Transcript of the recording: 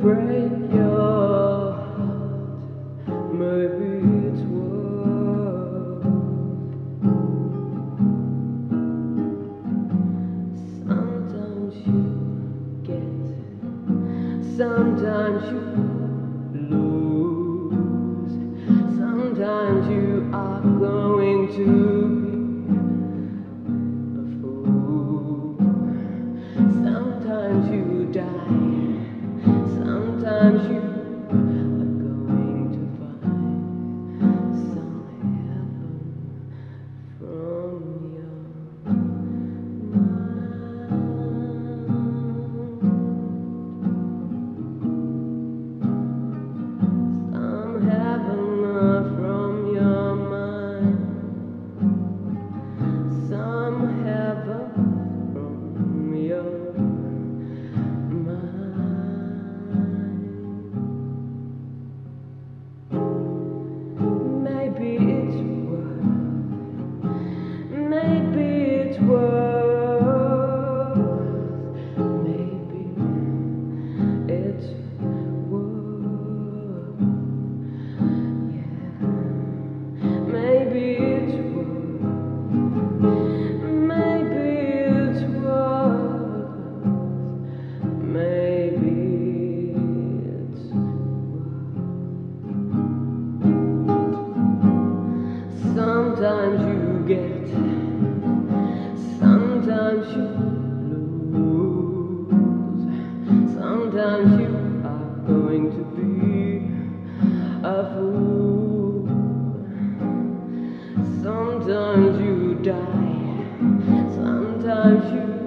break your heart. Maybe it's worth. Sometimes you get, sometimes you lose. Sometimes you are going to be a fool. Sometimes you die. Sometimes you world. sometimes you